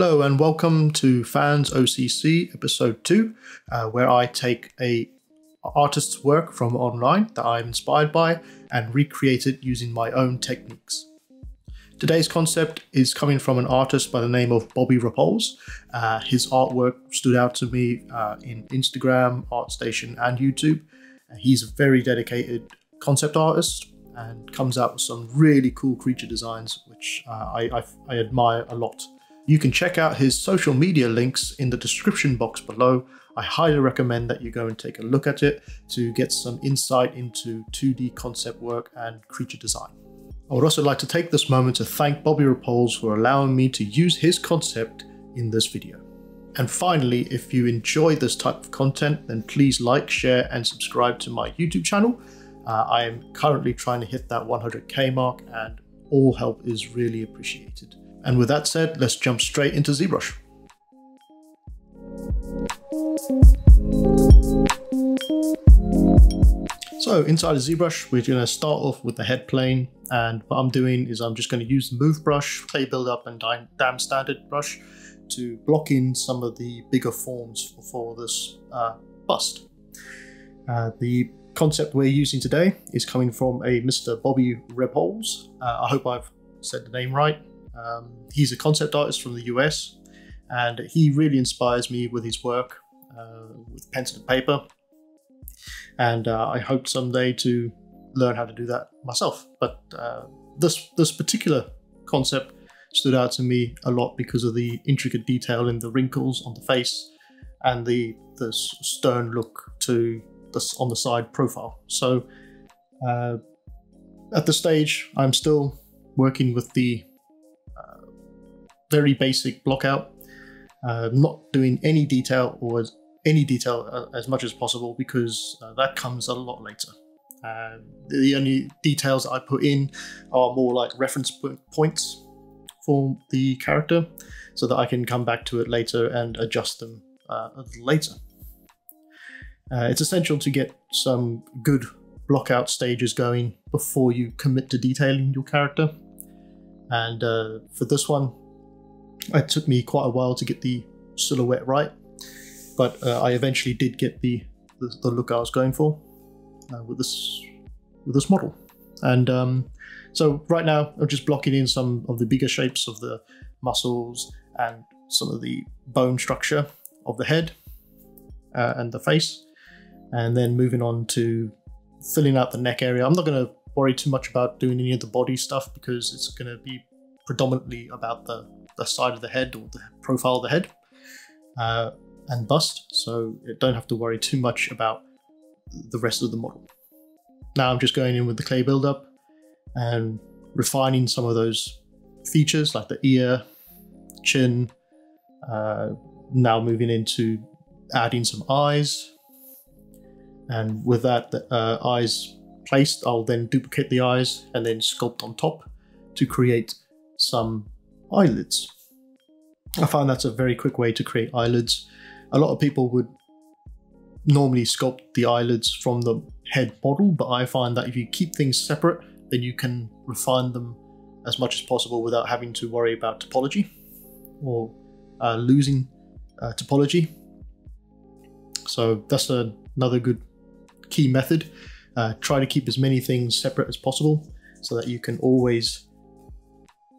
Hello and welcome to Fans OCC episode 2, uh, where I take a artist's work from online that I'm inspired by and recreate it using my own techniques. Today's concept is coming from an artist by the name of Bobby Rebholz. Uh, his artwork stood out to me uh, in Instagram, ArtStation, and YouTube. He's a very dedicated concept artist and comes out with some really cool creature designs, which uh, I, I, I admire a lot. You can check out his social media links in the description box below. I highly recommend that you go and take a look at it to get some insight into 2D concept work and creature design. I would also like to take this moment to thank Bobby Rebholz for allowing me to use his concept in this video. And finally, if you enjoy this type of content, then please like, share, and subscribe to my YouTube channel. Uh, I am currently trying to hit that 100k mark, and all help is really appreciated. And with that said, let's jump straight into ZBrush. So inside of ZBrush, we're going to start off with the head plane. And what I'm doing is I'm just going to use the move brush, clay buildup and dam standard brush to block in some of the bigger forms for this uh, bust. Uh, the concept we're using today is coming from a Mr. Bobby Rebholz. Uh, I hope I've said the name right. Um, he's a concept artist from the US, and he really inspires me with his work uh, with pencil and paper. And uh, I hope someday to learn how to do that myself. But uh, this this particular concept stood out to me a lot because of the intricate detail in the wrinkles on the face and the the stern look to this on the side profile. So uh, at the stage, I'm still working with the very basic block out, uh, not doing any detail or as, any detail uh, as much as possible because uh, that comes a lot later. The only details I put in are more like reference points for the character so that I can come back to it later and adjust them uh, later. Uh, it's essential to get some good block out stages going before you commit to detailing your character. And uh, for this one, it took me quite a while to get the silhouette right, but uh, I eventually did get the, the, the look I was going for uh, with this with this model. And um, so right now I'm just blocking in some of the bigger shapes of the muscles and some of the bone structure of the head uh, and the face, and then moving on to filling out the neck area. I'm not going to worry too much about doing any of the body stuff because it's going to be predominantly about the the side of the head or the profile of the head uh, and bust, so don't have to worry too much about the rest of the model. Now I'm just going in with the clay buildup and refining some of those features like the ear, chin, uh, now moving into adding some eyes. And with that, the uh, eyes placed, I'll then duplicate the eyes and then sculpt on top to create some eyelids. I find that's a very quick way to create eyelids. A lot of people would normally sculpt the eyelids from the head model, but I find that if you keep things separate, then you can refine them as much as possible without having to worry about topology or uh, losing uh, topology. So that's a, another good key method. Uh, try to keep as many things separate as possible so that you can always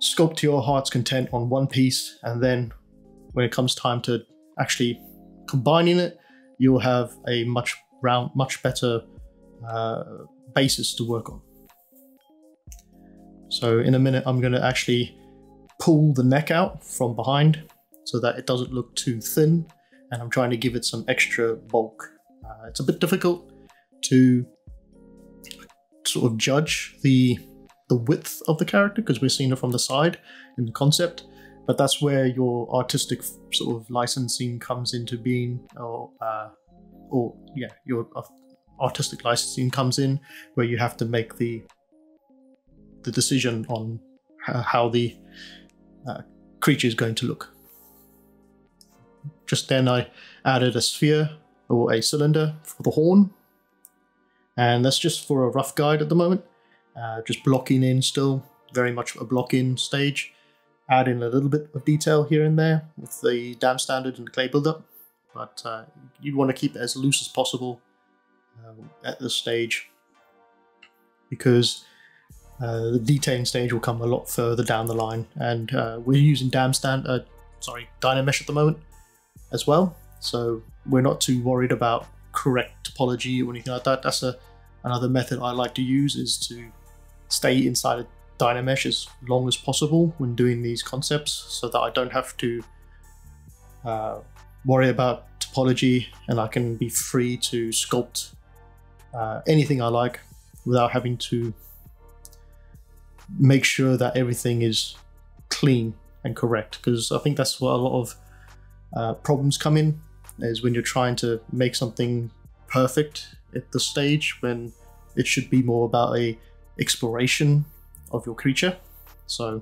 sculpt to your heart's content on one piece, and then when it comes time to actually combining it, you'll have a much round, much better uh, basis to work on. So in a minute, I'm going to actually pull the neck out from behind so that it doesn't look too thin, and I'm trying to give it some extra bulk. Uh, it's a bit difficult to sort of judge the the width of the character because we're seeing it from the side in the concept. But that's where your artistic sort of licensing comes into being, or uh, or yeah, your artistic licensing comes in, where you have to make the the decision on how the uh, creature is going to look. Just then, I added a sphere or a cylinder for the horn, and that's just for a rough guide at the moment uh, just blocking in still, very much a block in stage. add in a little bit of detail here and there with the dam standard and the clay buildup, but uh, you want to keep it as loose as possible um, at this stage because uh, the detailing stage will come a lot further down the line, and uh, we're using dam stand, uh, sorry, Dynamesh at the moment as well, so we're not too worried about correct topology or anything like that. That's a another method I like to use is to stay inside a Dynamesh as long as possible when doing these concepts, so that I don't have to uh, worry about topology and I can be free to sculpt uh, anything I like without having to make sure that everything is clean and correct. Because I think that's where a lot of uh, problems come in is when you're trying to make something perfect at the stage when it should be more about a exploration of your creature. So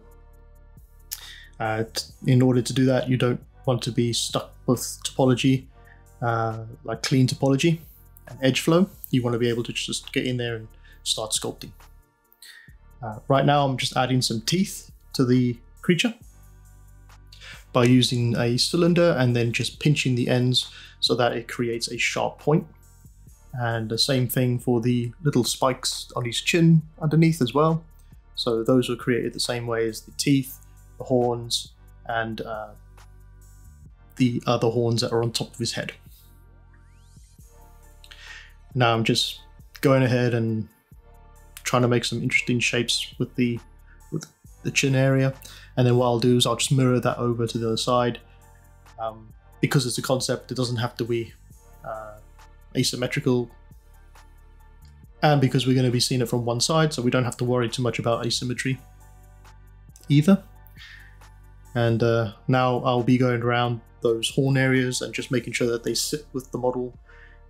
uh, in order to do that you don't want to be stuck with topology uh, like clean topology and edge flow. You want to be able to just get in there and start sculpting. Uh, right now I'm just adding some teeth to the creature by using a cylinder and then just pinching the ends so that it creates a sharp point. And the same thing for the little spikes on his chin underneath as well. So those were created the same way as the teeth, the horns, and uh, the other horns that are on top of his head. Now I'm just going ahead and trying to make some interesting shapes with the with the chin area. And then what I'll do is I'll just mirror that over to the other side. Um, because it's a concept, it doesn't have to be uh, asymmetrical. And because we're going to be seeing it from one side, so we don't have to worry too much about asymmetry either. And uh, now I'll be going around those horn areas and just making sure that they sit with the model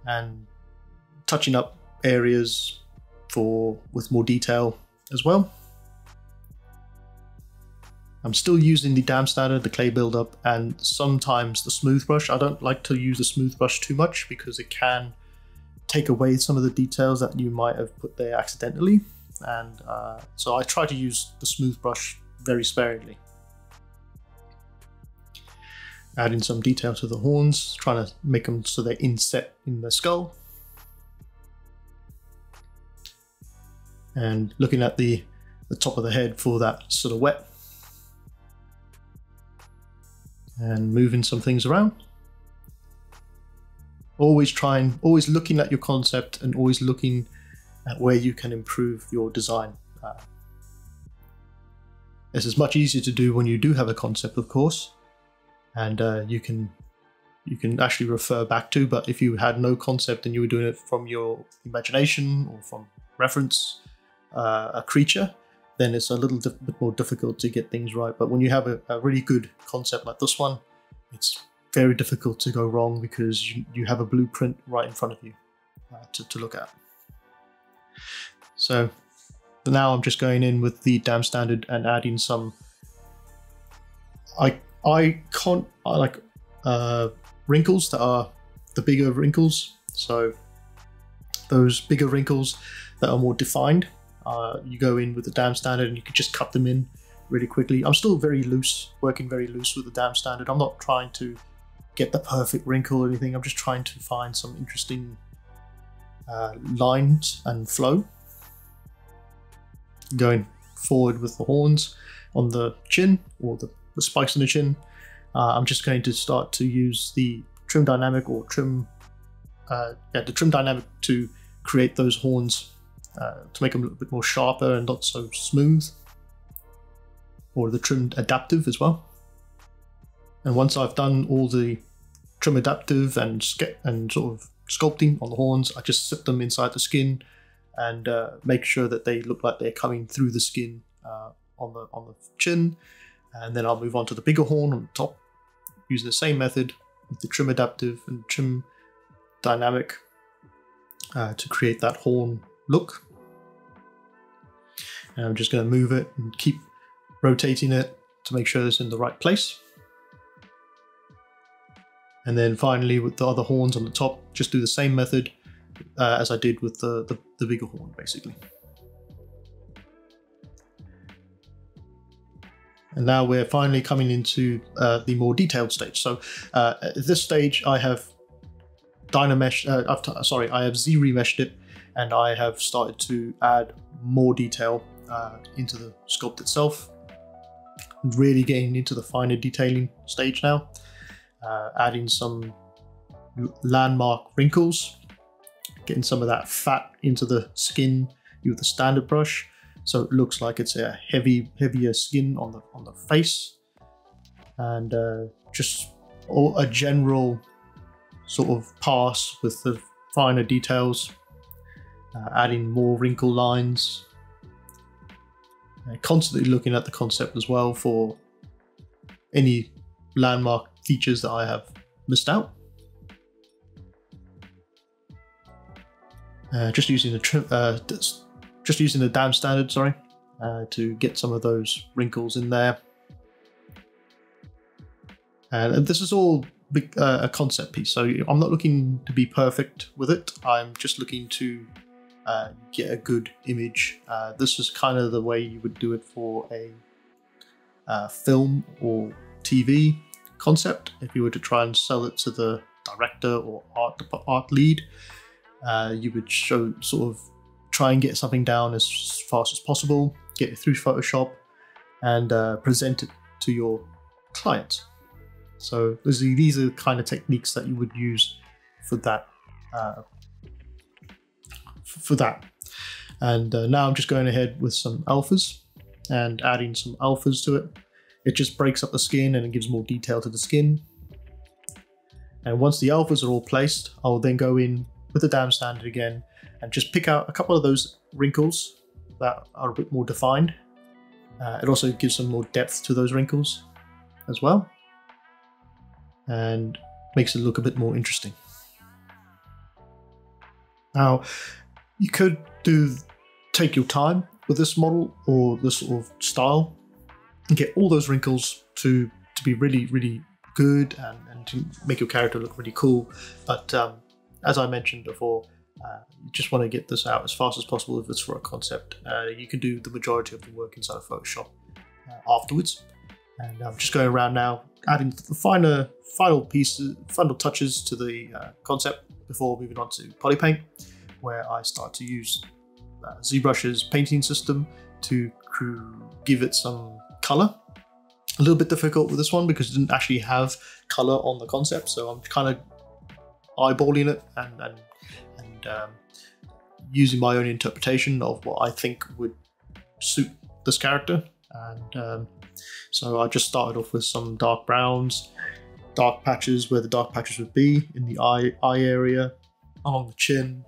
and touching up areas for with more detail as well. I'm still using the dam standard, the clay buildup, and sometimes the smooth brush. I don't like to use the smooth brush too much because it can take away some of the details that you might have put there accidentally. And uh, so I try to use the smooth brush very sparingly. Adding some detail to the horns, trying to make them so they're inset in the skull. and looking at the, the top of the head for that silhouette and moving some things around. Always trying, always looking at your concept and always looking at where you can improve your design. Uh, this is much easier to do when you do have a concept, of course, and uh, you can you can actually refer back to. But if you had no concept and you were doing it from your imagination or from reference, uh, a creature, then it's a little bit more difficult to get things right. But when you have a, a, really good concept like this one, it's very difficult to go wrong because you, you have a blueprint right in front of you uh, to, to look at. So now I'm just going in with the dam standard and adding some I I can't I like uh, wrinkles that are the bigger wrinkles. So those bigger wrinkles that are more defined uh, you go in with the dam standard and you can just cut them in really quickly. I'm still very loose, working very loose with the dam standard. I'm not trying to get the perfect wrinkle or anything. I'm just trying to find some interesting uh, lines and flow. Going forward with the horns on the chin or the, the spikes on the chin. Uh, I'm just going to start to use the trim dynamic or trim, uh, yeah, the trim dynamic to create those horns uh, to make them a little bit more sharper and not so smooth. Or the trim adaptive as well. And once I've done all the trim adaptive and and sort of sculpting on the horns, I just sit them inside the skin and uh, make sure that they look like they're coming through the skin uh, on the on the chin. And then I'll move on to the bigger horn on the top, using the same method with the trim adaptive and trim dynamic uh, to create that horn look. I'm just going to move it and keep rotating it to make sure it's in the right place. And then finally with the other horns on the top, just do the same method uh, as I did with the, the, the bigger horn basically. And now we're finally coming into uh, the more detailed stage. So uh, at this stage, I have Dynamesh, uh, I've sorry, I have Z-remeshed it and I have started to add more detail uh, into the sculpt itself. Really getting into the finer detailing stage now. Uh, adding some landmark wrinkles, getting some of that fat into the skin with the standard brush, so it looks like it's a heavy, heavier skin on the on the face, and uh, just a general sort of pass with the finer details, uh, adding more wrinkle lines. Constantly looking at the concept as well for any landmark features that I have missed out. Uh, just using the trim, uh, just using the dam standard, sorry, uh, to get some of those wrinkles in there. And this is all big, uh, a concept piece, so I'm not looking to be perfect with it. I'm just looking to uh, get a good image. Uh, this is kind of the way you would do it for a uh, film or TV concept. If you were to try and sell it to the director or art art lead, uh, you would show sort of try and get something down as fast as possible, get it through Photoshop, and uh, present it to your client. So these are the kind of techniques that you would use for that. For that. And uh, now I'm just going ahead with some alphas and adding some alphas to it. It just breaks up the skin and it gives more detail to the skin. And once the alphas are all placed, I'll then go in with the dam standard again and just pick out a couple of those wrinkles that are a bit more defined. Uh, it also gives some more depth to those wrinkles as well and makes it look a bit more interesting. Now, you could do take your time with this model or this sort of style and get all those wrinkles to to be really really good and, and to make your character look really cool. But um, as I mentioned before, uh, you just want to get this out as fast as possible if it's for a concept. Uh, you can do the majority of the work inside of Photoshop uh, afterwards. And I'm just going around now, adding the finer, final pieces, final touches to the uh, concept before moving on to Polypaint, where I start to use uh, ZBrush's painting system to give it some color. A little bit difficult with this one because it didn't actually have color on the concept, so I'm kind of eyeballing it and, and um, using my own interpretation of what I think would suit this character. And um, so I just started off with some dark browns, dark patches where the dark patches would be in the eye eye area, along the chin,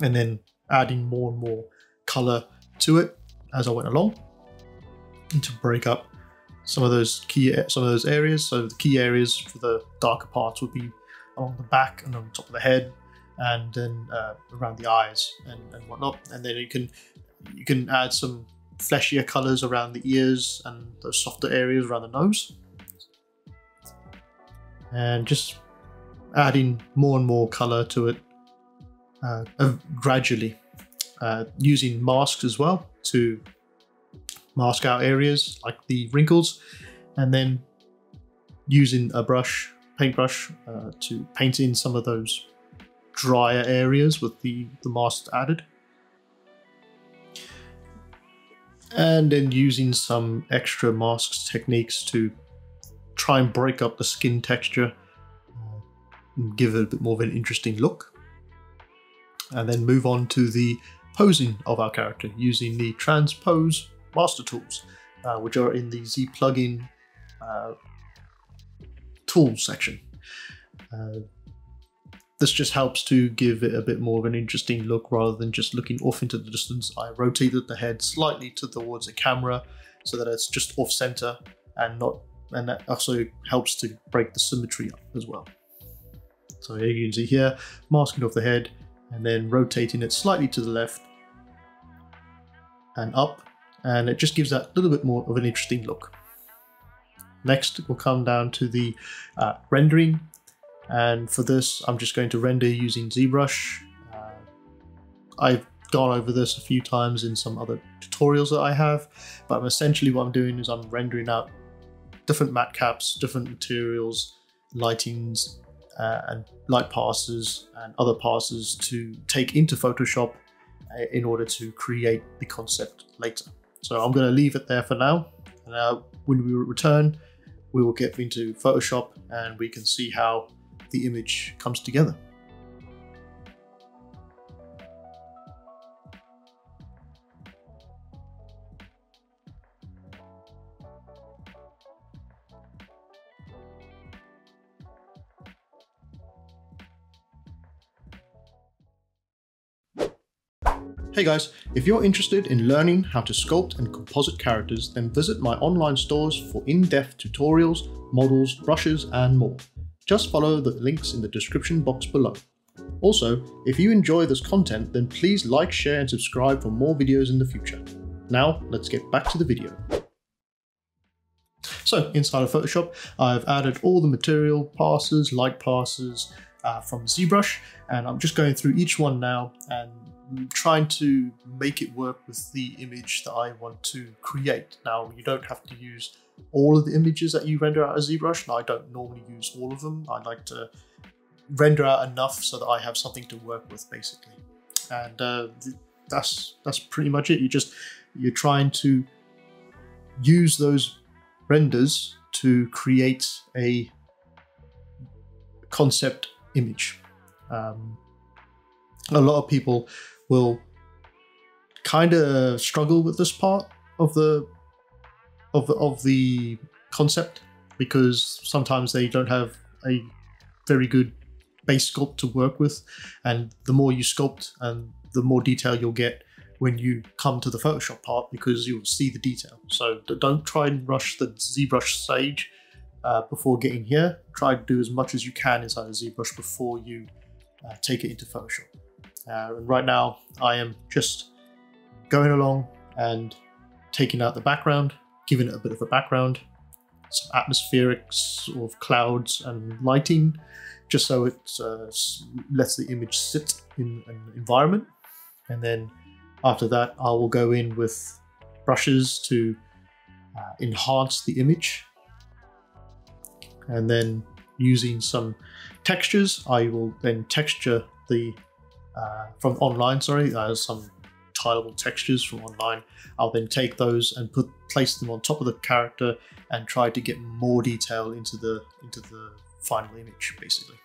and then adding more and more color to it as I went along, and to break up some of those key some of those areas. So the key areas for the darker parts would be along the back and on top of the head, and then uh, around the eyes and, and whatnot. And then you can you can add some fleshier colors around the ears and those softer areas around the nose. And just adding more and more color to it uh, gradually, uh, using masks as well to mask out areas like the wrinkles, and then using a brush, paintbrush, uh, to paint in some of those drier areas with the, the mask added. And then using some extra masks techniques to try and break up the skin texture and give it a bit more of an interesting look. And then move on to the posing of our character using the transpose master tools, uh, which are in the Z plugin uh, tools section. Uh, this just helps to give it a bit more of an interesting look rather than just looking off into the distance. I rotated the head slightly towards the camera so that it's just off center and not and that also helps to break the symmetry up as well. So here you can see here, masking off the head and then rotating it slightly to the left and up and it just gives that little bit more of an interesting look. Next we'll come down to the uh, rendering and for this, I'm just going to render using ZBrush. Uh, I've gone over this a few times in some other tutorials that I have, but essentially what I'm doing is I'm rendering out different MatCaps, different materials, lightings, uh, and light passes and other passes to take into Photoshop uh, in order to create the concept later. So I'm going to leave it there for now. And uh, when we return, we will get into Photoshop and we can see how the image comes together. Hey guys, if you're interested in learning how to sculpt and composite characters, then visit my online stores for in-depth tutorials, models, brushes, and more. Just follow the links in the description box below. Also, if you enjoy this content, then please like, share, and subscribe for more videos in the future. Now, let's get back to the video. So, inside of Photoshop, I've added all the material passes, light passes uh, from ZBrush, and I'm just going through each one now and trying to make it work with the image that I want to create. Now, you don't have to use all of the images that you render out of ZBrush. Now, I don't normally use all of them. I like to render out enough so that I have something to work with, basically. And uh, that's that's pretty much it. You just you're trying to use those renders to create a concept image. Um, a lot of people will kind of struggle with this part of the of of the concept because sometimes they don't have a very good base sculpt to work with and the more you sculpt and the more detail you'll get when you come to the Photoshop part because you'll see the detail. So don't try and rush the ZBrush stage uh, before getting here. Try to do as much as you can inside of ZBrush before you uh, take it into Photoshop. Uh, and right now I am just going along and taking out the background, giving it a bit of a background, some atmospheric sort of clouds and lighting, just so it uh, lets the image sit in an environment. And then after that, I will go in with brushes to uh, enhance the image. And then using some textures, I will then texture the uh, from online, sorry, uh, some tileable textures from online. I'll then take those and put place them on top of the character and try to get more detail into the into the final image, basically.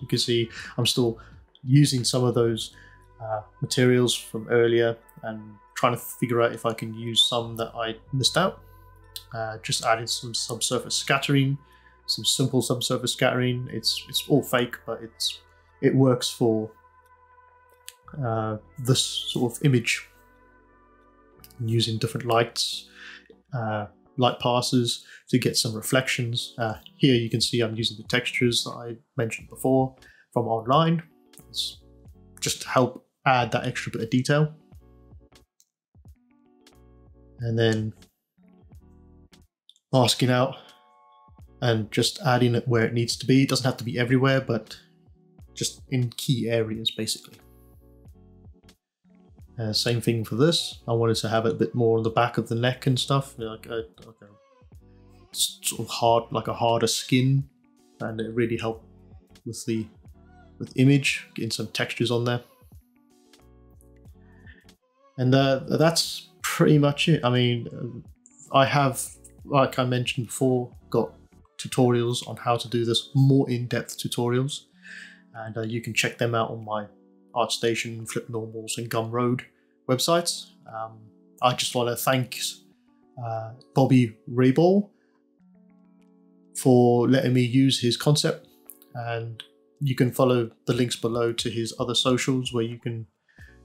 You can see I'm still using some of those uh, materials from earlier and trying to figure out if I can use some that I missed out. Uh, just added some subsurface scattering, some simple subsurface scattering. It's it's all fake, but it's it works for uh, this sort of image using different lights, uh, light passes to get some reflections. Uh, here you can see I'm using the textures that I mentioned before from online. It's just to help add that extra bit of detail. And then masking out and just adding it where it needs to be. It doesn't have to be everywhere, but just in key areas basically. Uh, same thing for this. I wanted to have it a bit more on the back of the neck and stuff, like a, like a sort of hard, like a harder skin, and it really helped with the with image, getting some textures on there. And uh, that's pretty much it. I mean, I have, like I mentioned before, got tutorials on how to do this, more in-depth tutorials and uh, you can check them out on my ArtStation, Flipped Normals, and Gumroad websites. Um, I just want to thank uh, Bobby Rebholz for letting me use his concept, and you can follow the links below to his other socials where you can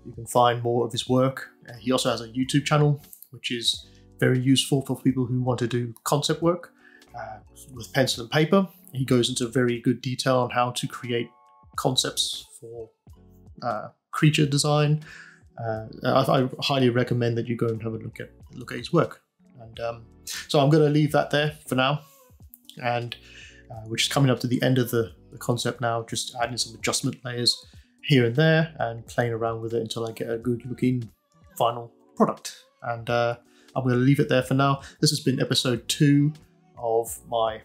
you can find more of his work. Uh, he also has a YouTube channel, which is very useful for people who want to do concept work uh, with pencil and paper. He goes into very good detail on how to create concepts for uh, creature design. Uh, I, I, highly recommend that you go and have a look at look at his work. And um, so I'm going to leave that there for now, and uh, we're just coming up to the end of the, the concept now. Just adding some adjustment layers here and there and playing around with it until I get a good looking final product. And uh, I'm going to leave it there for now. This has been episode two of my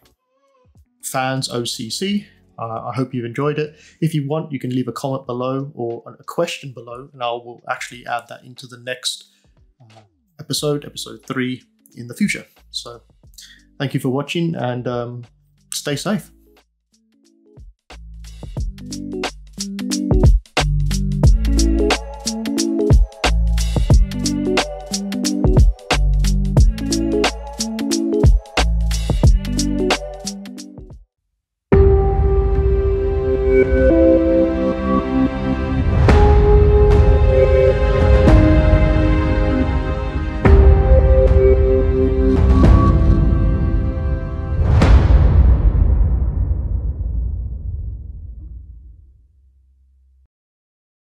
fans OCC. Uh, I hope you've enjoyed it. If you want, you can leave a comment below or a question below, and I will actually add that into the next uh, episode, episode three, in the future. So, thank you for watching and um, stay safe.